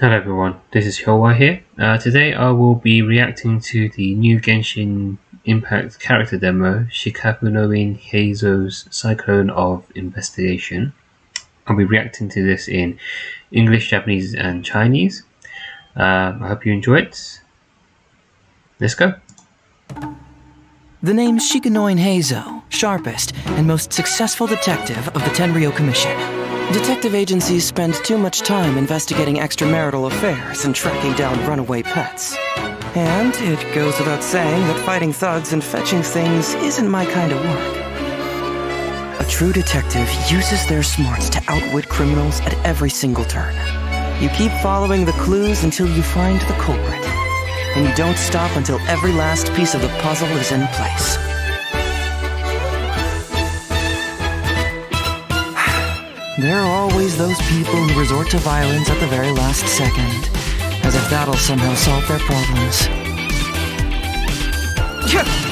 Hello everyone, this is Hyouwa here. Uh, today I will be reacting to the new Genshin Impact character demo, Shikaku no In Heizou's Cyclone of Investigation. I'll be reacting to this in English, Japanese and Chinese. Uh, I hope you enjoy it. Let's go. The name Shikanoin Heizou, sharpest and most successful detective of the Tenryou Commission. Detective agencies spend too much time investigating extramarital affairs and tracking down runaway pets. And it goes without saying that fighting thugs and fetching things isn't my kind of work. A true detective uses their smarts to outwit criminals at every single turn. You keep following the clues until you find the culprit. And you don't stop until every last piece of the puzzle is in place. There are always those people who resort to violence at the very last second, as if that'll somehow solve their problems.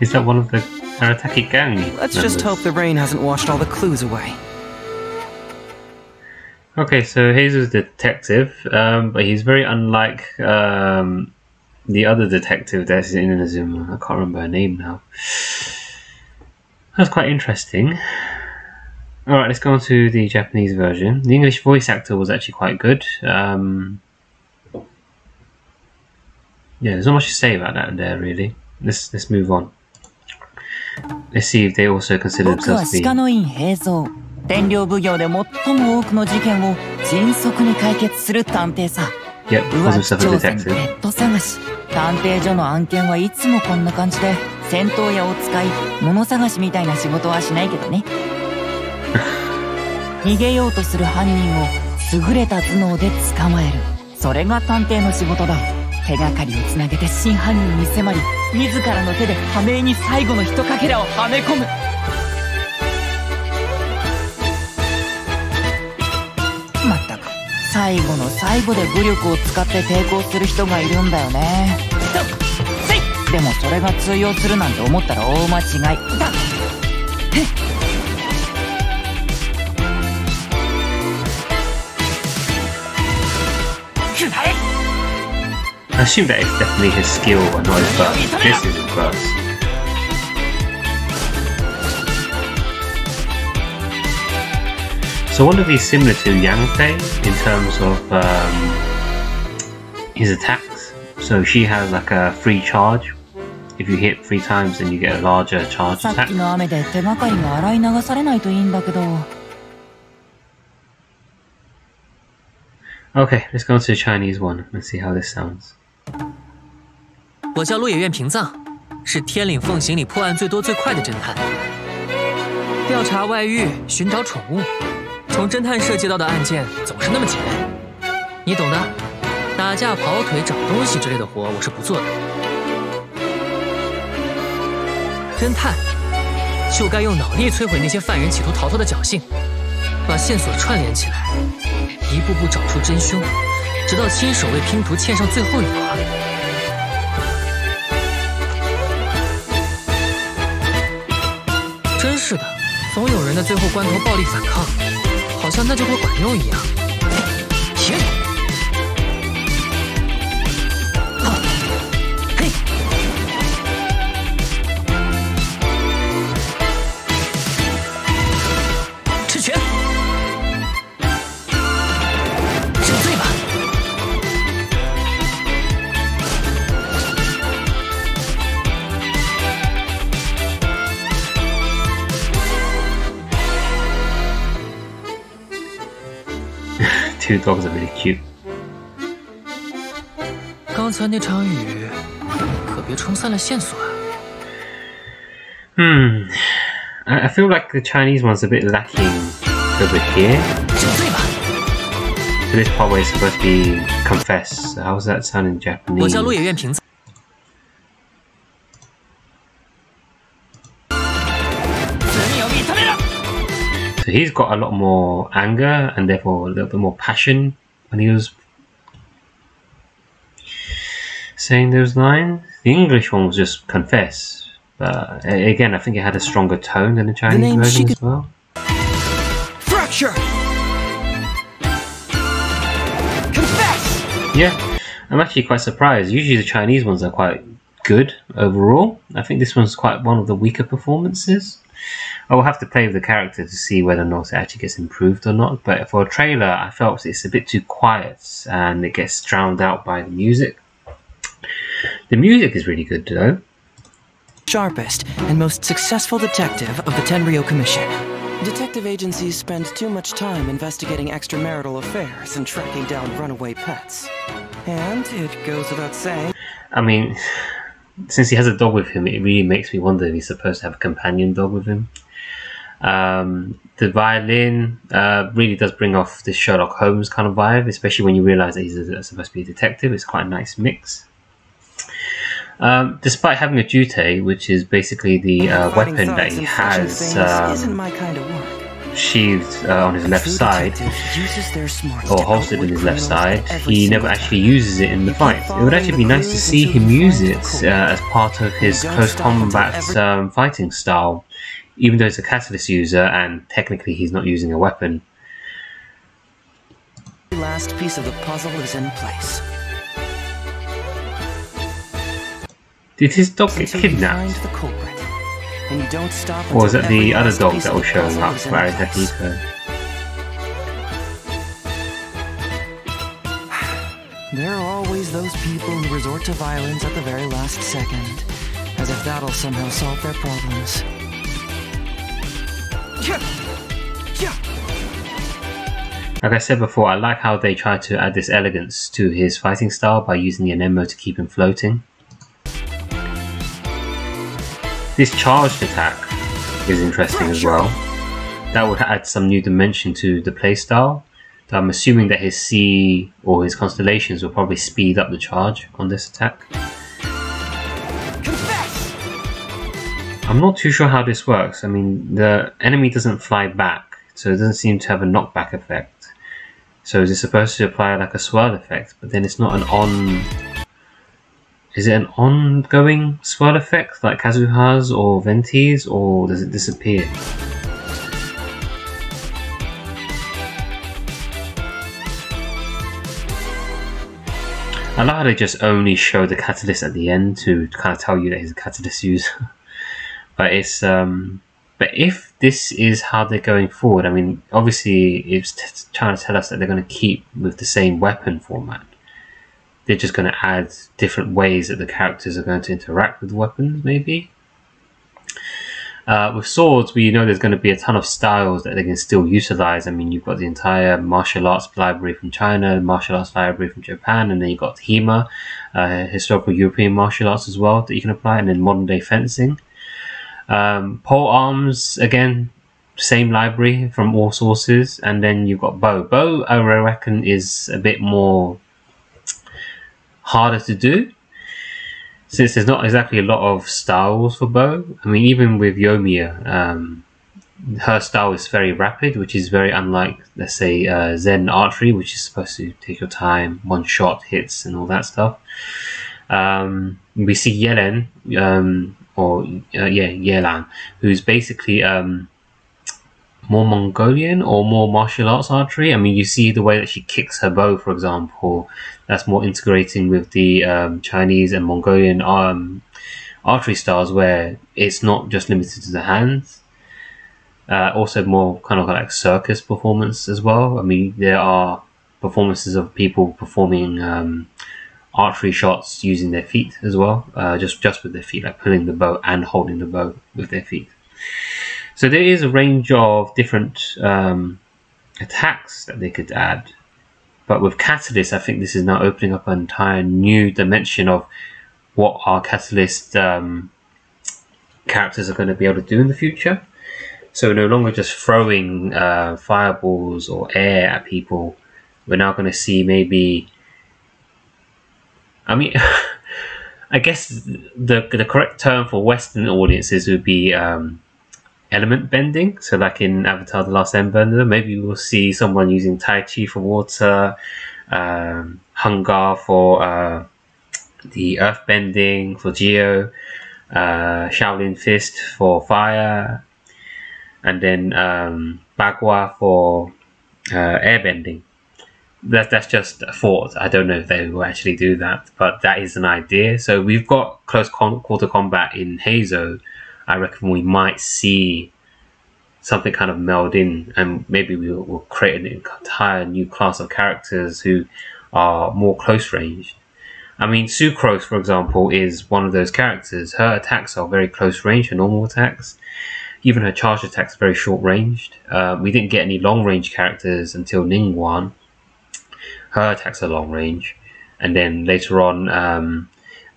Is that one of the Arataki gang? Let's members? just hope the rain hasn't washed all the clues away. Okay, so Heizou's detective, um, but he's very unlike um, the other detective that's in Inazuma. I can't remember her name now. That's quite interesting. Alright, let's go on to the Japanese version. The English voice actor was actually quite good. Um, yeah, there's not much to say about that there really. Let's let's move on. Let's see if they also consider themselves to be 天領奉行で最も多くの事件を迅速に解決する探偵さ。Yep, 浮気挑戦、ペット探し。探偵所の案件はいつもこんな感じで、戦闘屋を使い、物探しみたいな仕事はしないけどね。逃げようとする犯人を優れた頭脳で捕まえる。それが探偵の仕事だ。手がかりをつなげて真犯人に迫り自らの手で破命に最後の一かけらをはめ込む。まったく最後の最後で武力を使って抵抗する人がいるんだよね。でもそれが通用するなんて思ったら大間違い。だ。っ I assume that it's definitely his skill and not his. This is gross. So one of these similar to Yang Fei in terms of um, his attacks. So she has like a free charge. If you hit three times, then you get a larger charge attack. Okay, let's go to the Chinese one. Let's see how this sounds. 我叫落野院平藏，是天岭奉行里破案最多最快的侦探。调查外遇、寻找宠物，从侦探涉及到的案件总是那么简单，你懂的。打架、跑腿、找东西之类的活，我是不做的。侦探就该用脑力摧毁那些犯人企图逃脱的侥幸，把线索串联起来，一步步找出真凶，直到亲手为拼图嵌上最后一块。真是的，总有人在最后关头暴力反抗，好像那就会管用一样。！two dogs are really cute. 刚才那场雨，可别冲散了线索啊。Hmm, I, I feel like the Chinese one's a bit lacking over here. So this part where it's supposed to be confess. How's that sound in Japanese? So he's got a lot more anger and therefore a little bit more passion when he was saying those lines. The English one was just confess, but again, I think it had a stronger tone than the Chinese the version as well. Fracture. Confess. Yeah, I'm actually quite surprised. Usually the Chinese ones are quite good overall. I think this one's quite one of the weaker performances. I will have to play with the character to see whether or not it actually gets improved or not. But for a trailer, I felt it's a bit too quiet and it gets drowned out by the music. The music is really good though. Sharpest and most successful detective of the Tenryou Commission. Detective agencies spend too much time investigating extramarital affairs and tracking down runaway pets. And it goes without saying. I mean, since he has a dog with him, it really makes me wonder if he's supposed to have a companion dog with him. Um, the violin uh, really does bring off this Sherlock Holmes kind of vibe, especially when you realize that he's a, supposed to be a detective. It's quite a nice mix. Um, despite having a jutte, which is basically the uh, weapon that he has um, sheathed uh, on his left side, or holstered in his left side, he never actually uses it in the fight. It would actually be nice to see him use it uh, as part of his close combat um, fighting style, even though he's a catalyst user and technically he's not using a weapon. Last piece of the puzzle is in place. Did his dog get kidnapped? Or was it the other dog that was showing up for Arataki There are always those people who resort to violence at the very last second, as if that'll somehow solve their problems. Like I said before, I like how they try to add this elegance to his fighting style by using the Anemo to keep him floating. This charged attack is interesting as well. That would add some new dimension to the playstyle. I'm assuming that his C or his constellations will probably speed up the charge on this attack. I'm not too sure how this works. I mean, the enemy doesn't fly back, so it doesn't seem to have a knockback effect. So is it supposed to apply like a swirl effect? But then it's not an on is it an ongoing swirl effect like Kazuha's or Venti's or does it disappear? I like how they just only show the catalyst at the end to kind of tell you that he's a catalyst user. but it's um, but if this is how they're going forward, I mean, obviously it's trying to tell us that they're going to keep with the same weapon format they're just going to add different ways that the characters are going to interact with weapons, maybe. Uh, with swords, we know there's going to be a ton of styles that they can still utilize. I mean, you've got the entire martial arts library from China, martial arts library from Japan, and then you've got HEMA, uh, historical European martial arts as well that you can apply, and then modern day fencing. Um, pole arms, again, same library from all sources, and then you've got bow. Bow, I reckon, is a bit more harder to do since there's not exactly a lot of styles for bow. I mean, even with Yoimiya, um, her style is very rapid, which is very unlike, let's say, uh, Zen archery, which is supposed to take your time, one shot hits, and all that stuff. Um, we see Yelen, um, or uh, yeah, Yelan, who's basically um, more Mongolian or more martial arts archery. I mean, you see the way that she kicks her bow, for example. That's more integrating with the um, Chinese and Mongolian um, archery styles, where it's not just limited to the hands. Uh, also, more kind of like circus performance as well. I mean, there are performances of people performing um, archery shots using their feet as well, uh, just just with their feet, like pulling the bow and holding the bow with their feet. So there is a range of different um, attacks that they could add. But with Catalyst, I think this is now opening up an entire new dimension of what our Catalyst um, characters are going to be able to do in the future. So no longer just throwing uh, fireballs or air at people. We're now going to see maybe. I mean, I guess the the correct term for Western audiences would be um, element bending. So, like in Avatar: The Last Airbender, maybe we'll see someone using Tai Chi for water, um, Hung Gar for uh, the earth bending for Geo, uh, Shaolin Fist for fire, and then um, Bagua for uh, airbending. That, that's just a thought. I don't know if they will actually do that, but that is an idea. So we've got close quarter combat in Heizou. I reckon we might see something kind of meld in, and maybe we'll, we'll create an entire new class of characters who are more close range. I mean, Sucrose, for example, is one of those characters. Her attacks are very close range, her normal attacks. Even her charge attacks are very short ranged. Uh, we didn't get any long range characters until Ningguang. Her attacks are long range. And then later on, um,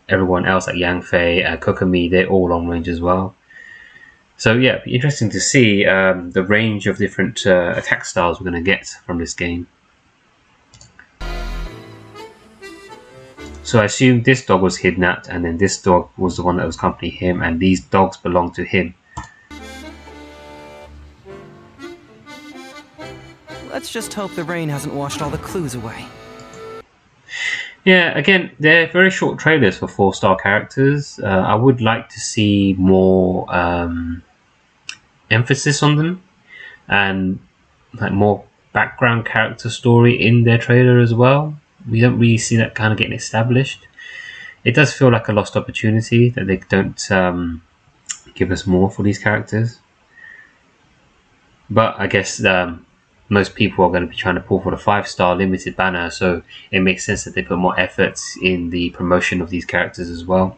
everyone else like Yanfei, uh, Kokomi, they're all long range as well. So yeah, interesting to see um, the range of different uh, attack styles we're going to get from this game. So I assume this dog was kidnapped and then this dog was the one that was accompanying him and these dogs belong to him. Let's just hope the rain hasn't washed all the clues away. Yeah, again, they're very short trailers for four star characters. Uh, I would like to see more um, emphasis on them and like more background character story in their trailer as well. We don't really see that kind of getting established. It does feel like a lost opportunity that they don't um, give us more for these characters. But I guess um, most people are going to be trying to pull for the five star limited banner, so it makes sense that they put more efforts in the promotion of these characters as well.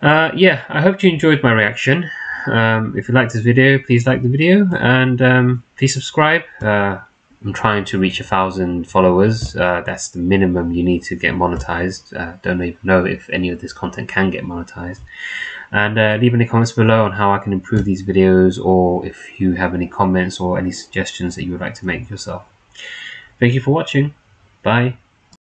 Uh, yeah, I hope you enjoyed my reaction. Um, if you liked this video, please like the video and um, please subscribe. Uh, I'm trying to reach a thousand followers. Uh, that's the minimum you need to get monetized. Uh, don't even know if any of this content can get monetized. And uh, leave any comments below on how I can improve these videos or if you have any comments or any suggestions that you would like to make yourself. Thank you for watching. Bye.